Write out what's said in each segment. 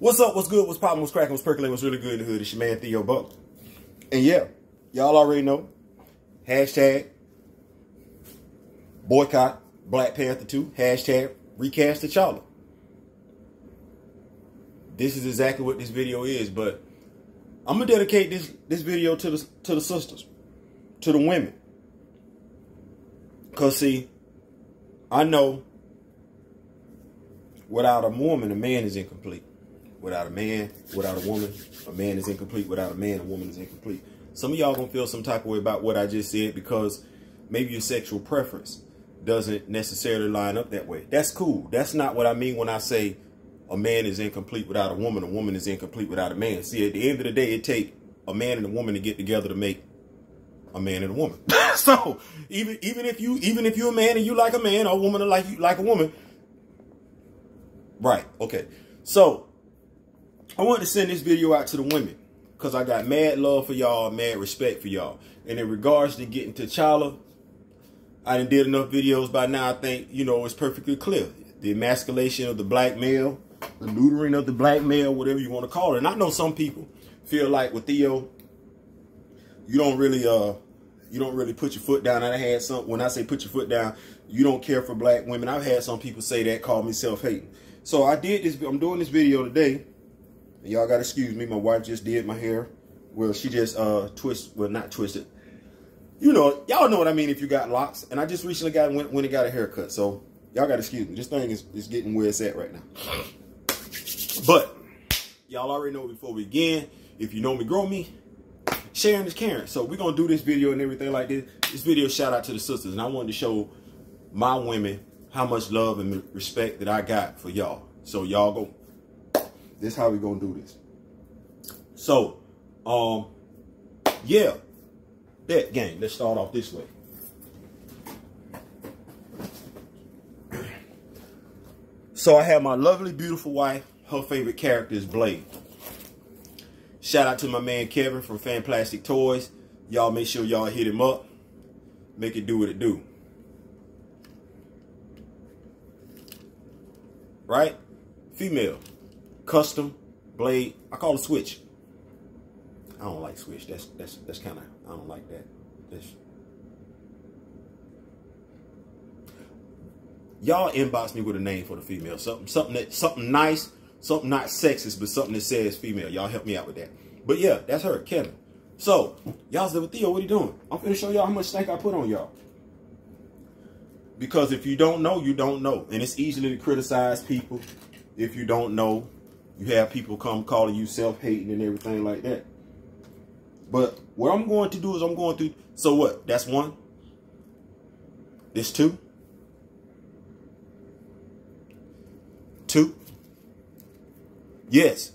What's up? What's good? What's popping? What's cracking? What's percolating? What's really good in the hood? It's your man Theo Buck. And yeah, y'all already know. Hashtag boycott Black Panther 2. Hashtag recast T'Challa. This is exactly what this video is, but I'm gonna dedicate this this video to the to the sisters, to the women. Cause see, I know without a woman, a man is incomplete. Without a man, without a woman, a man is incomplete. Without a man, a woman is incomplete. Some of y'all gonna feel some type of way about what I just said because maybe your sexual preference doesn't necessarily line up that way. That's cool. That's not what I mean when I say a man is incomplete without a woman, a woman is incomplete without a man. See, at the end of the day, it take a man and a woman to get together to make a man and a woman. so even even if you even if you're a man and you like a man, or a woman like you like a woman, right? Okay. So I want to send this video out to the women because I got mad love for y'all, mad respect for y'all. And in regards to getting T'Challa, I done did enough videos by now. I think, you know, it's perfectly clear. The emasculation of the black male, the neutering of the black male, whatever you want to call it. And I know some people feel like with Theo, you don't really, uh, you don't really put your foot down. I had some, when I say put your foot down, you don't care for black women. I've had some people say that, call me self-hating. So I did this, I'm doing this video today Y'all got to excuse me. My wife just did my hair. Well, she just uh twist, well, not twisted. You know, y'all know what I mean if you got locks. And I just recently got went, went and got a haircut. So y'all got to excuse me. This thing is, is getting where it's at right now. But y'all already know before we begin, if you know me, grow me, sharing is caring. So we're to do this video and everything like this. This video shout out to the sisters. And I wanted to show my women how much love and respect that I got for y'all. So y'all go this how we gonna do this. So, um, yeah, that game. Let's start off this way. So I have my lovely, beautiful wife. Her favorite character is Blade. Shout out to my man Kevin from Fan Plastic Toys. Y'all make sure y'all hit him up. Make it do what it do. Right? Female custom blade. I call it switch. I don't like switch. That's that's that's kind of I don't like that. That's, y'all inbox me with a name for the female. Something something that something nice, something not sexist, but something that says female. Y'all help me out with that. But yeah, that's her, Kevin. So y'all said, Theo, what are you doing? I'm gonna show y'all how much stank I put on y'all. Because if you don't know, you don't know. And it's easy to criticize people if you don't know you have people come calling you self-hating and everything like that. But what I'm going to do is I'm going through. so what? That's one. This two. Two. Yes.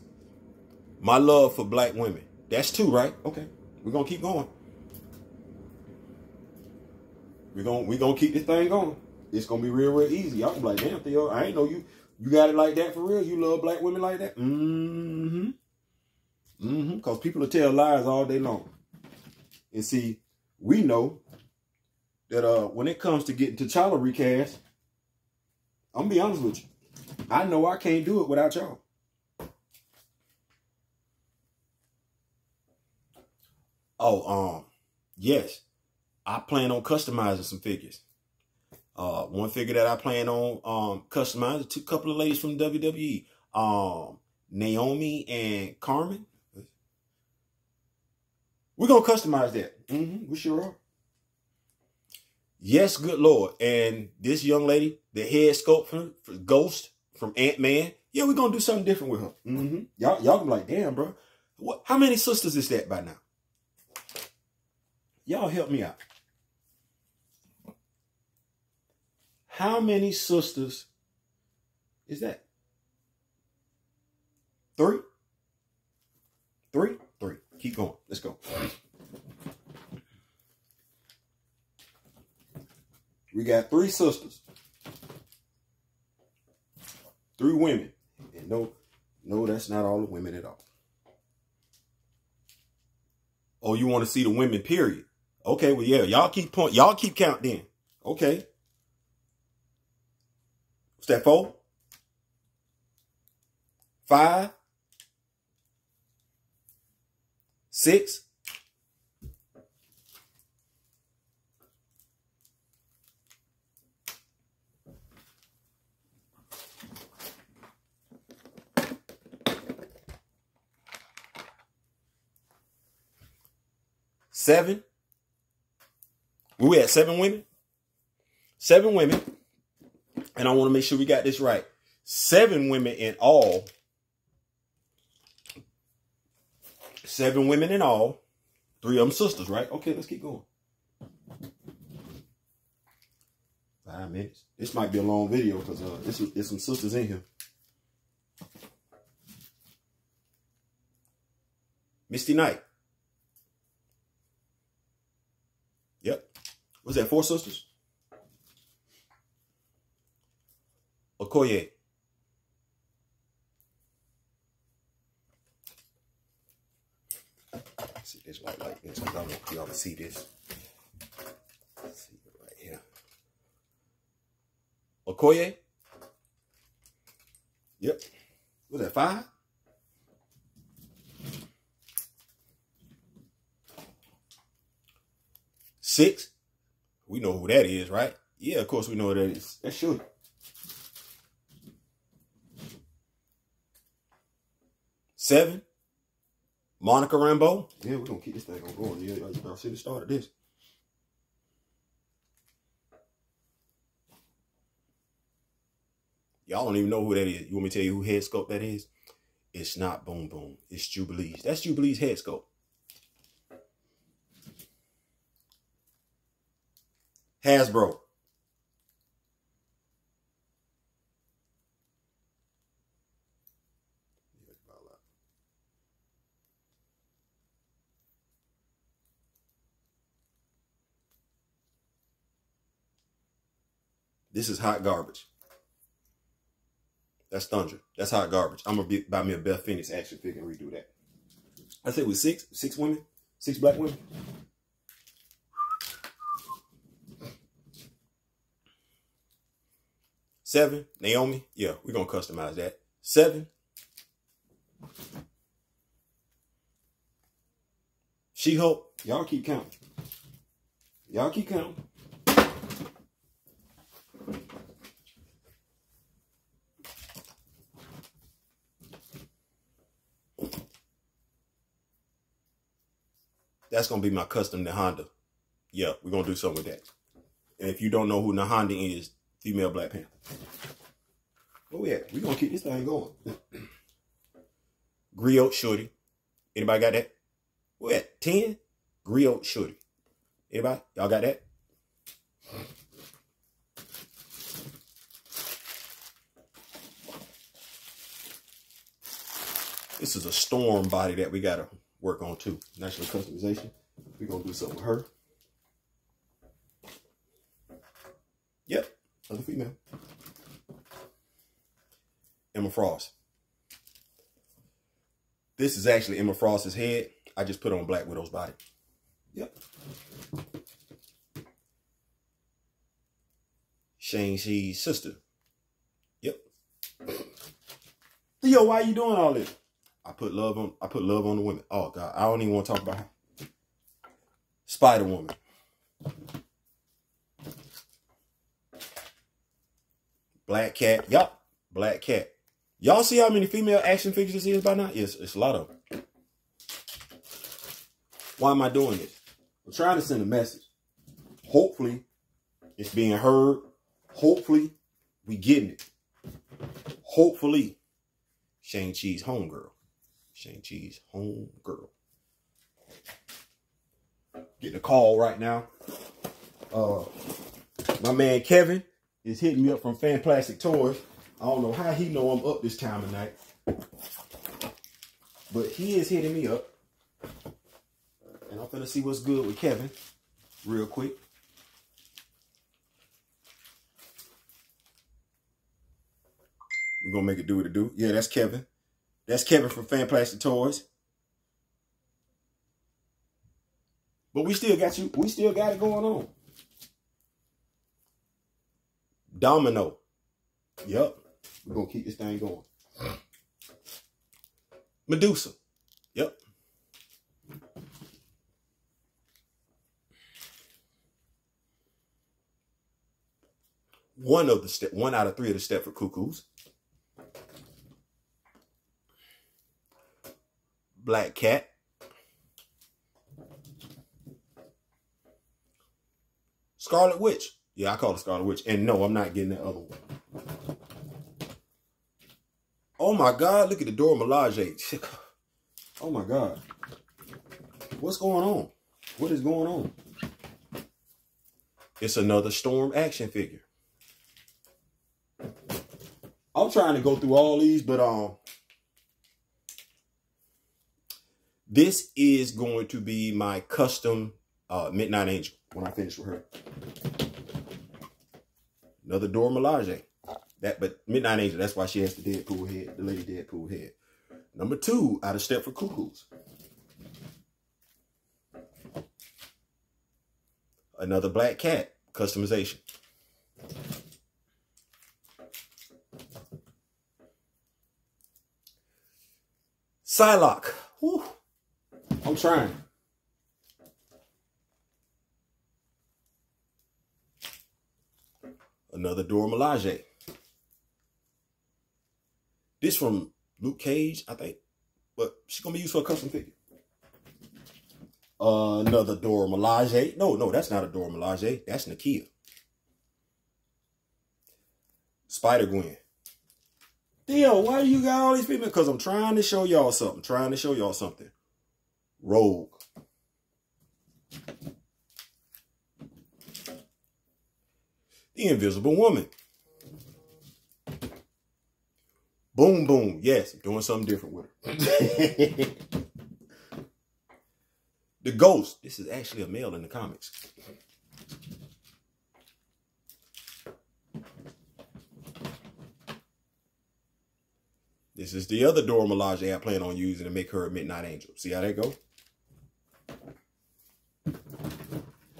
My love for black women. That's two, right? Okay. We're going to keep going. We're going we're gonna keep this thing going. It's going to be real, real easy. I'm like, damn, Theo, I ain't know you. You got it like that for real? You love black women like that? Mm-hmm. Mm-hmm. Because people will tell lies all day long. And see, we know that uh when it comes to getting T'Challa recast, I'm gonna be honest with you. I know I can't do it without y'all. Oh, um, yes. I plan on customizing some figures. Uh, one figure that I plan on um, customizing, two couple of ladies from WWE, um, Naomi and Carmen. We're gonna customize that. Mm-hmm, we sure are. Yes, good Lord. And this young lady, the head sculptor, for Ghost from Ant Man. Yeah, we're gonna do something different with her. Mm-hmm. Y'all, y'all be like, damn, bro. What? How many sisters is that by now? Y'all help me out. How many sisters is that? Three? Three? Three. Keep going. Let's go. We got three sisters. Three women. And no, no, that's not all the women at all. Oh, you want to see the women, period. Okay, well, yeah, y'all keep point, y'all keep counting. Okay. Step four. Five. Six. Seven. We had seven women. Seven women. And I want to make sure we got this right. Seven women in all Seven women in all. Three of them sisters, right? Okay, let's keep going. Five minutes. This might be a long video because uh, there's, there's some sisters in here. Misty Knight. Yep. Was that four sisters? Okoye. see this white light this because I want y'all to see this. See it right here. Okoye. Yep. Was that five? Six. We know who that is, right? Yeah, of course we know who that is. That's Shuri. Seven. Monica Rambeau. Yeah, we're gonna keep this thing on going. Yeah, y'all should have started this. Y'all don't even know who that is. You want me to tell you who head sculpt that is? It's not Boom Boom. It's Jubilees. That's Jubilees head sculpt. Hasbro. This is hot garbage. That's Thunder. That's hot garbage. I'm gonna buy me a Beth Phoenix action figure and redo that. I said with six, six women, six black women. Seven, Naomi. Yeah, we're gonna customize that. Seven. She-Hulk. Y'all keep counting. Y'all keep counting. That's gonna be my custom Nahonda. Yeah, we're gonna do something with that. And if you don't know who Nahonda is, female Black Panther. Where we at? we gonna keep this thing going. Griot Shuri. Anybody got that? Where at? 10? Griot Shuri. Anybody? Y'all got that? This is a storm body that we gotta work on too. National customization. We're gonna do something with her. Yep, other female. Emma Frost. This is actually Emma Frost's head. I just put on Black Widow's body. Yep. Shang-Chi's sister. Yep. Theo, why you doing all this? I put love on I put love on the women. Oh God, I don't even want to talk about her. Spider Woman. Black Cat. Yup. Black Cat. Y'all see how many female action figures this is by now? Yes, it's a lot of them. Why am I doing this? I'm trying to send a message. Hopefully, it's being heard. Hopefully, we getting it. Hopefully, Shang-Chi's homegirl. Shang-Chi's home girl. Getting a call right now. Uh, my man Kevin is hitting me up from Fan Plastic Toys. I don't know how he know I'm up this time of night. But he is hitting me up. And I'm gonna see what's good with Kevin real quick. We're gonna make it do what it do. Yeah, that's Kevin. That's Kevin from Fan Plastic Toys. But we still got you. We still got it going on. Domino. Yep. We're gonna keep this thing going. Medusa. Yep. One of the step one out of three of the Stepford Cuckoos. Black Cat. Scarlet Witch. Yeah, I call it Scarlet Witch. And no, I'm not getting that other one. Oh my God, look at the Dora Milaje. oh my God. What's going on? What is going on? It's another Storm action figure. I'm trying to go through all these, but um, this is going to be my custom uh, Midnight Angel when I finish with her. Another Dora Milaje. That, but Midnight Angel, that's why she has the Deadpool head, the lady Deadpool head. Number two, out of Stepford Cuckoos. Another Black Cat customization. Psylocke. Whew. I'm trying. Another Dora Milaje. This from Luke Cage, I think. But she's to be used for a custom figure. Uh, another Dora Milaje. No, no, that's not a Dora Milaje. That's Nakia. Spider-Gwen. Theo, why you got all these people? Because I'm trying to show y'all something. Trying to show y'all something. Rogue. The Invisible Woman. Boom, boom. Yes, doing something different with her. the Ghost. This is actually a male in the comics. This is the other Dora Milaje I plan on using to make her a Midnight Angel. See how that go?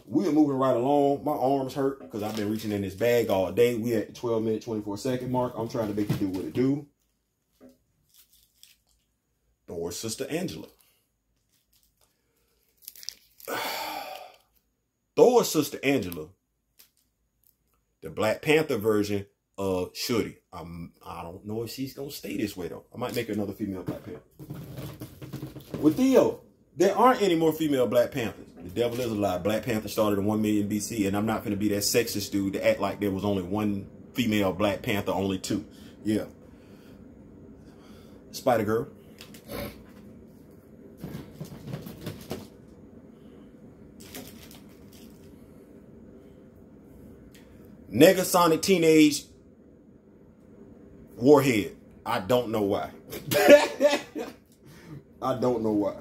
We are moving right along. My arms hurt because I've been reaching in this bag all day. We at the 12 minute, 24 second mark. I'm trying to make it do what it do. Thor's sister Angela. Thor's sister Angela, the Black Panther version of Shuri. I'm, I don't know if she's going to stay this way, though. I might make another female Black Panther. With Theo, there aren't any more female Black Panthers. The devil is a lie. Black Panther started in 1 million BC, and I'm not going to be that sexist dude to act like there was only one female Black Panther, only two. Yeah. Spider-Girl. Negasonic Teenage Warhead. I don't know why. I don't know why.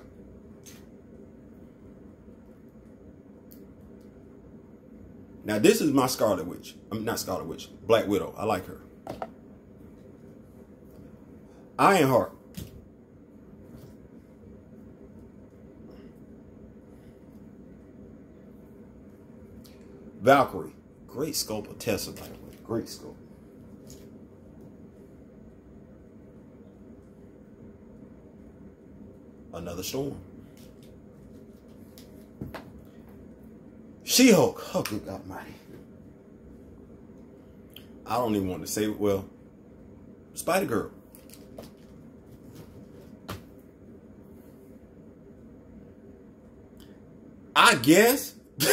Now this is my Scarlet Witch. I'm not Scarlet Witch. Black Widow. I like her. Ironheart. Valkyrie. Great scope of Tessa, by the way. Great scope. Another storm. She-Hulk. Oh, good God Almighty. I don't even want to say it. Well, Spider-Girl. I guess.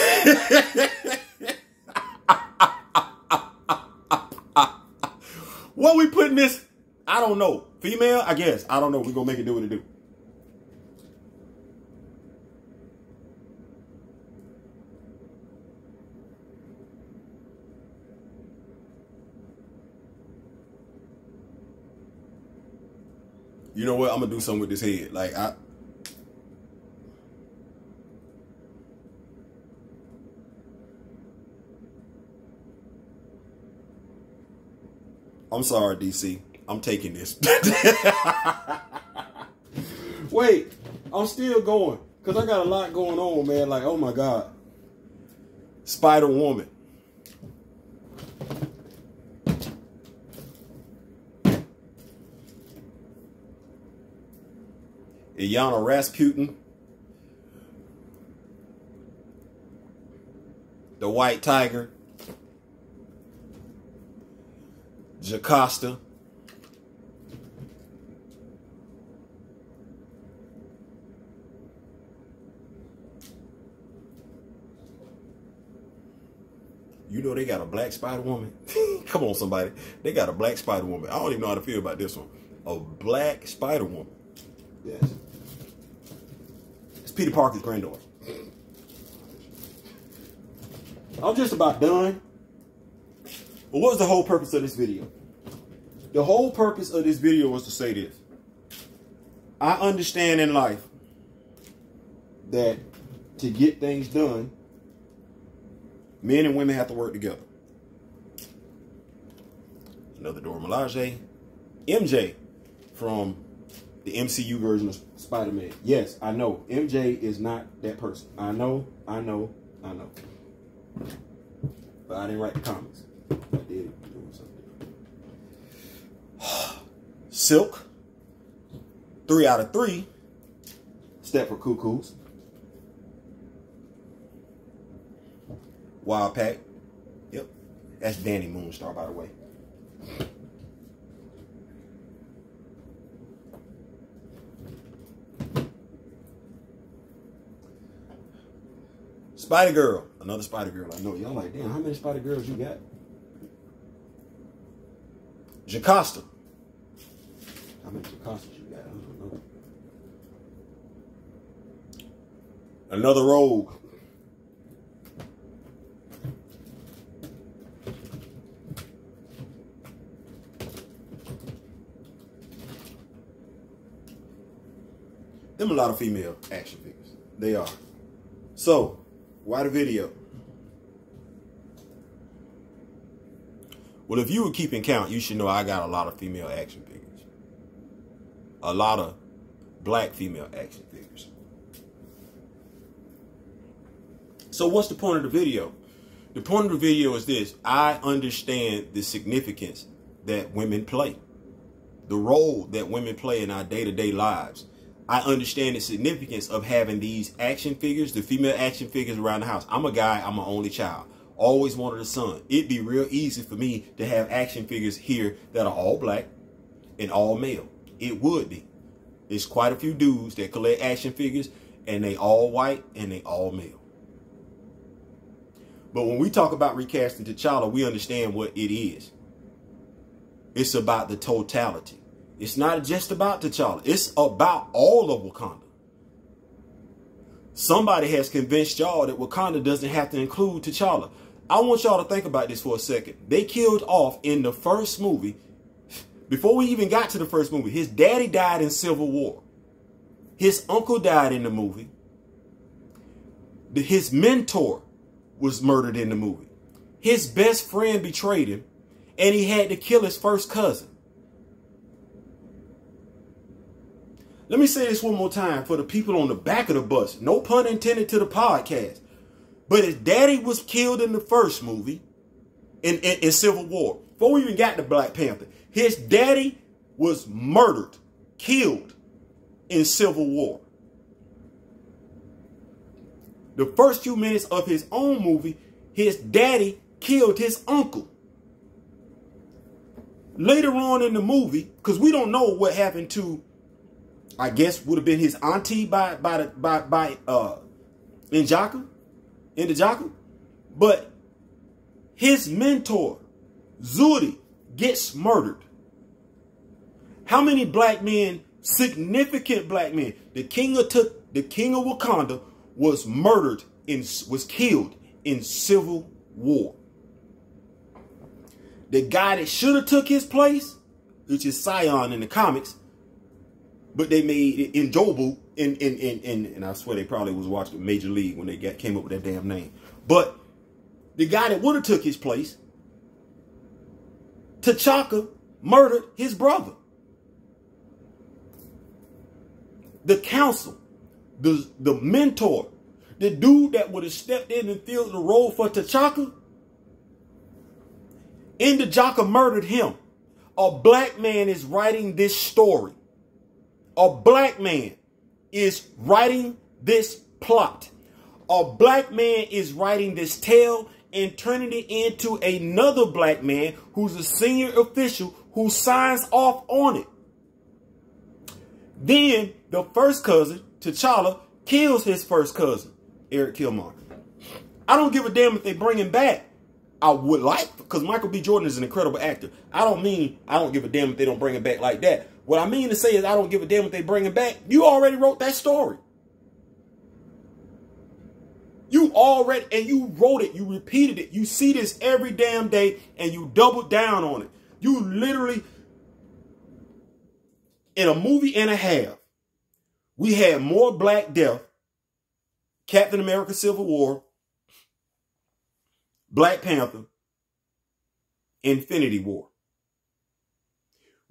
what we putting this? I don't know. Female? I guess. I don't know. we going to make it do what it do. You know what? I'm gonna do something with this head. Like I I'm sorry, DC. I'm taking this. Wait, I'm still going. Because I got a lot going on, man. Like, oh my God. Spider Woman. Illyana Rasputin. The White Tiger. Jocasta, You know they got a black Spider Woman. Come on, somebody. They got a black Spider Woman. I don't even know how to feel about this one. A black Spider Woman. Yes. Peter Parker's granddaughter. I'm just about done. But what was the whole purpose of this video? The whole purpose of this video was to say this. I understand in life that to get things done, Men and women have to work together. Another Dora Milaje. MJ from the MCU version of Spider-Man. Yes, I know. MJ is not that person. I know, I know, I know. But I didn't write the comics. I did Silk. Three out of three. Stepford Cuckoos. Wild Pack. Yep. That's Dani Moonstar, by the way. Spider Girl. Another Spider Girl. I know. Y'all like, damn, how many Spider Girls you got? Jocasta. How many Jocastas you got? I don't know. Another Rogue. Them a lot of female action figures. They are. So, why the video? Well, if you were keeping count, you should know I got a lot of female action figures. A lot of black female action figures. So what's the point of the video? The point of the video is this. I understand the significance that women play. The role that women play in our day-to-day -day lives. I understand the significance of having these action figures, the female action figures around the house. I'm a guy, I'm an only child. Always wanted a son. It'd be real easy for me to have action figures here that are all black and all male. It would be. There's quite a few dudes that collect action figures and they all white and they all male. But when we talk about recasting T'Challa, we understand what it is. It's about the totality. It's not just about T'Challa. It's about all of Wakanda. Somebody has convinced y'all that Wakanda doesn't have to include T'Challa. I want y'all to think about this for a second. They killed off in the first movie, before we even got to the first movie, his daddy died in Civil War. His uncle died in the movie. His mentor was murdered in the movie. His best friend betrayed him, and he had to kill his first cousin. Let me say this one more time for the people on the back of the bus. No pun intended to the podcast. But his daddy was killed in the first movie in, in, in Civil War. Before we even got to Black Panther, his daddy was murdered, killed in Civil War. The first few minutes of his own movie, his daddy killed his uncle. Later on in the movie, because we don't know what happened to I guess would have been his auntie by by the, by by uh N'Jaka, N'Jaka, but his mentor Zuri gets murdered. How many black men, significant black men, the king of took the king of Wakanda was murdered in was killed in civil war. The guy that should have took his place, which is S'Yan in the comics, but they made N'Jobu in in in in and I swear they probably was watching Major League when they got came up with that damn name. But the guy that would have took his place, T'Chaka murdered his brother. The council, the the mentor, the dude that would have stepped in and filled the role for T'Chaka, N'Jaka murdered him. A black man is writing this story a black man is writing this plot. A black man is writing this tale and turning it into another black man who's a senior official who signs off on it. Then the first cousin, T'Challa, kills his first cousin, Eric Killmonger. I don't give a damn if they bring him back. I would like, because Michael B. Jordan is an incredible actor. I don't mean I don't give a damn if they don't bring him back like that. What I mean to say is I don't give a damn if they bring him back. You already wrote that story. You already, and you wrote it, you repeated it. You see this every damn day and you doubled down on it. You literally, in a movie and a half, we had more Black Death, Captain America Civil War, Black Panther, Infinity War.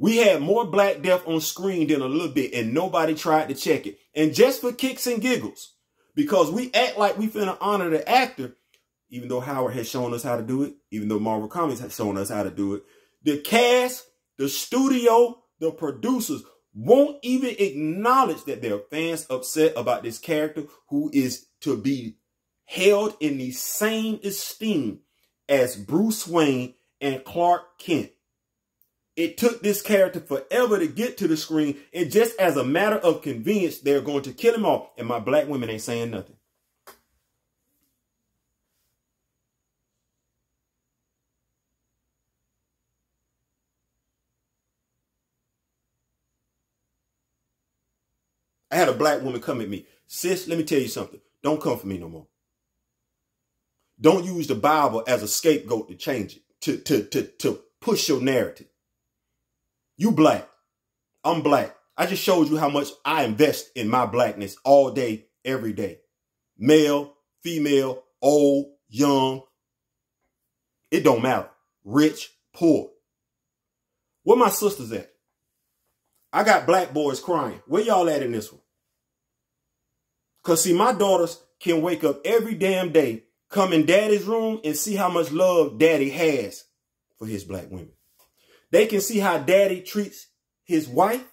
We had more Black Death on screen than a little bit, and nobody tried to check it. And just for kicks and giggles, because we act like we finna honor the actor, even though Howard has shown us how to do it, even though Marvel Comics has shown us how to do it, the cast, the studio, the producers won't even acknowledge that their fans upset about this character who is to be held in the same esteem as Bruce Wayne and Clark Kent. It took this character forever to get to the screen, and just as a matter of convenience, they're going to kill him off, and my black women ain't saying nothing. I had a black woman come at me. Sis, let me tell you something. Don't come for me no more. Don't use the Bible as a scapegoat to change it, to, to, to, to push your narrative. You black. I'm black. I just showed you how much I invest in my blackness all day, every day. Male, female, old, young. It don't matter. Rich, poor. Where my sisters at? I got black boys crying. Where y'all at in this one? Because see, my daughters can wake up every damn day, come in daddy's room and see how much love daddy has for his black women. They can see how daddy treats his wife,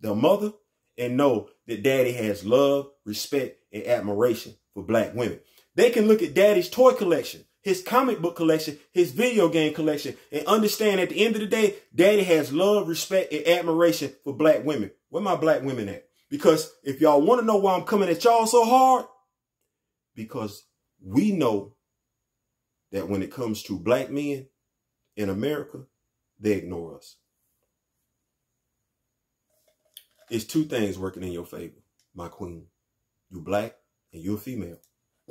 the mother, and know that daddy has love, respect, and admiration for black women. They can look at daddy's toy collection, his comic book collection, his video game collection, and understand at the end of the day, daddy has love, respect, and admiration for black women. Where my black women at? Because if y'all want to know why I'm coming at y'all so hard, because we know that when it comes to black men in America, they ignore us. It's two things working in your favor, my queen. You black and you're female.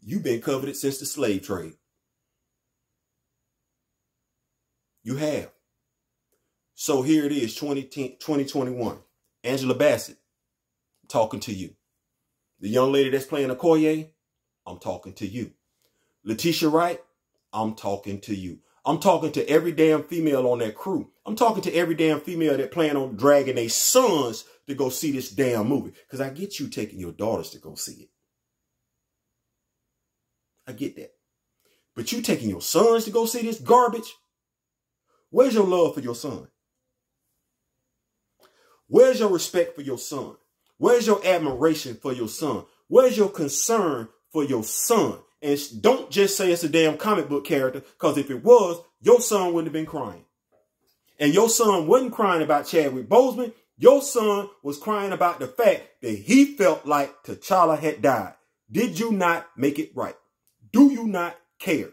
You've been coveted since the slave trade. You have. So here it is, 2021. Angela Bassett, talking to you. The young lady that's playing a Okoye, I'm talking to you. Letitia Wright, I'm talking to you. I'm talking to every damn female on that crew. I'm talking to every damn female that plan on dragging their sons to go see this damn movie. Because I get you taking your daughters to go see it. I get that. But you taking your sons to go see this garbage? Where's your love for your son? Where's your respect for your son? Where's your admiration for your son? Where's your concern for your son? And don't just say it's a damn comic book character, because if it was, your son wouldn't have been crying. And your son wasn't crying about Chadwick Boseman. Your son was crying about the fact that he felt like T'Challa had died. Did you not make it right? Do you not care?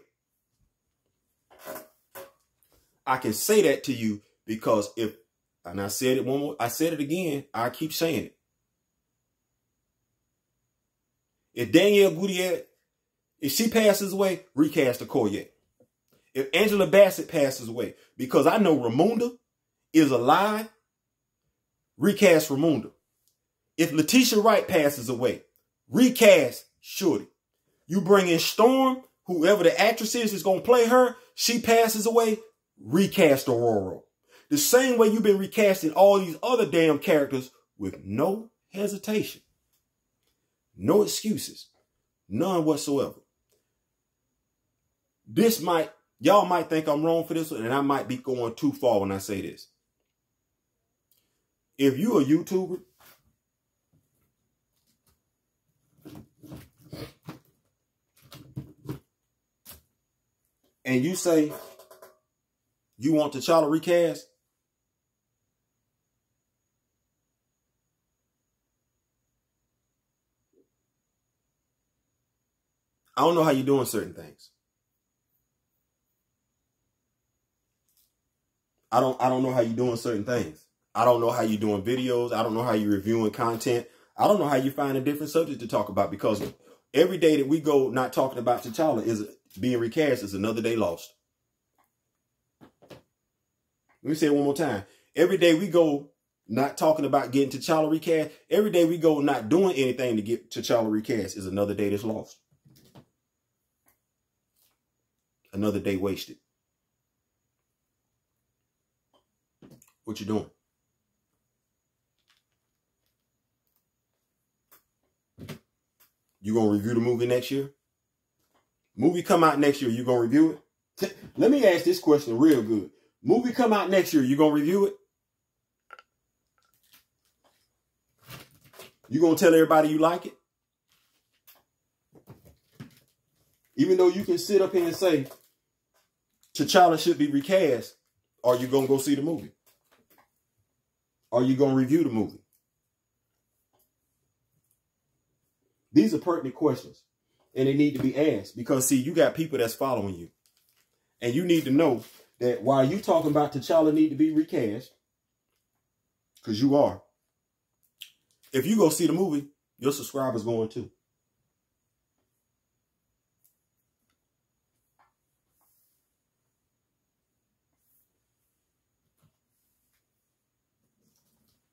I can say that to you because if and I said it one more, I said it again, I keep saying it. If Danai Gurira, if she passes away, recast the Okoye. If Angela Bassett passes away, because I know Ramonda is alive, recast Ramonda. If Letitia Wright passes away, recast Shuri. You bring in Storm, whoever the actress is is going to play her, she passes away, recast Ororo. The same way you've been recasting all these other damn characters with no hesitation. No excuses. None whatsoever. This might, y'all might think I'm wrong for this and I might be going too far when I say this. If you're a YouTuber, and you say you want T'Challa recast, I don't know how you're doing certain things. I don't I don't know how you're doing certain things. I don't know how you're doing videos. I don't know how you're reviewing content. I don't know how you find a different subject to talk about because every day that we go not talking about T'Challa is being recast is another day lost. Let me say it one more time. Every day we go not talking about getting T'Challa recast. Every day we go not doing anything to get T'Challa recast is another day that's lost. Another day wasted. What you doing? You gonna review the movie next year? Movie come out next year, you gonna review it? Let me ask this question real good. Movie come out next year, you gonna review it? You gonna tell everybody you like it? Even though you can sit up here and say T'Challa should be recast, are you gonna go see the movie? Are you gonna review the movie? These are pertinent questions and they need to be asked because see, you got people that's following you. And you need to know that while you talking about T'Challa need to be recast, because you are, if you go see the movie, your subscribers going too.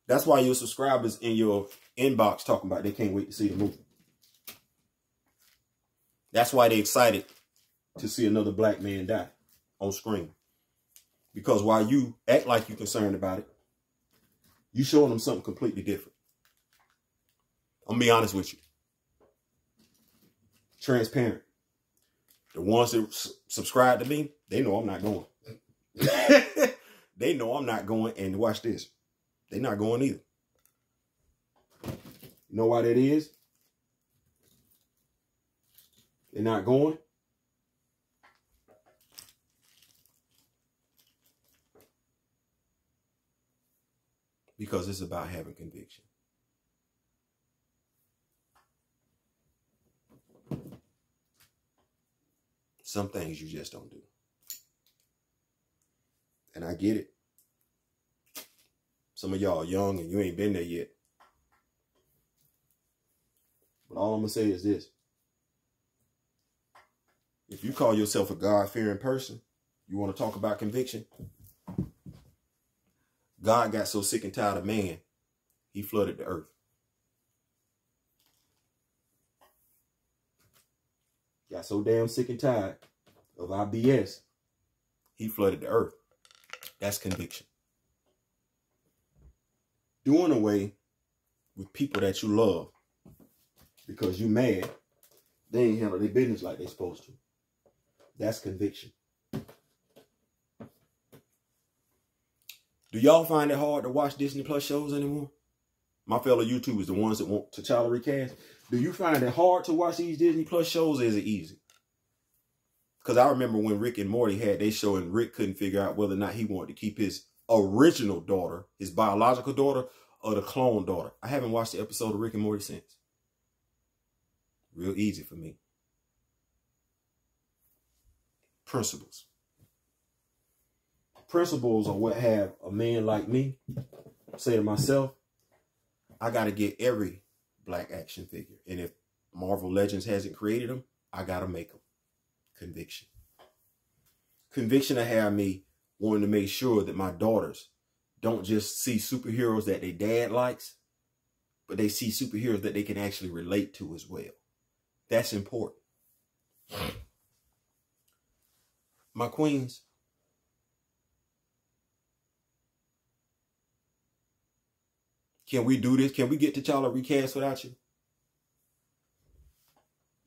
That's why your subscribers in your inbox talking about they can't wait to see the movie. That's why they excited to see another black man die on screen. Because while you act like you're concerned about it, you showing them something completely different. I'm gonna be honest with you. Transparent. The ones that subscribe to me, they know I'm not going. they know I'm not going. And watch this. They're not going either. You know why that is? They're not going. Because it's about having conviction. Some things you just don't do. And I get it. Some of y'all young and you ain't been there yet. But all I'm going to say is this. If you call yourself a God-fearing person, you want to talk about conviction? God got so sick and tired of man, he flooded the earth. Got so damn sick and tired of our BS, he flooded the earth. That's conviction. Doing away with people that you love because you mad, they ain't handle their business like they supposed to. That's conviction. Do y'all find it hard to watch Disney Plus shows anymore? My fellow YouTubers, the ones that want to T'Challa recast, do you find it hard to watch these Disney Plus shows is it easy? Because I remember when Rick and Morty had their show and Rick couldn't figure out whether or not he wanted to keep his original daughter, his biological daughter, or the clone daughter. I haven't watched the episode of Rick and Morty since. Real easy for me principles. Principles are what have a man like me say to myself, I got to get every black action figure. And if Marvel Legends hasn't created them, I got to make them. Conviction. Conviction to have me wanting to make sure that my daughters don't just see superheroes that their dad likes, but they see superheroes that they can actually relate to as well. That's important my queens. Can we do this? Can we get T'Challa recast without you?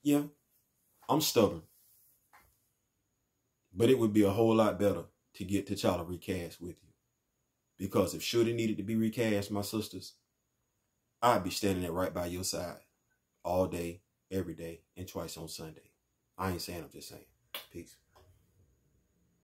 Yeah, I'm stubborn. But it would be a whole lot better to get T'Challa recast with you. Because if Shuri needed to be recast, my sisters, I'd be standing there right by your side all day, every day, and twice on Sunday. I ain't saying, I'm just saying. Peace.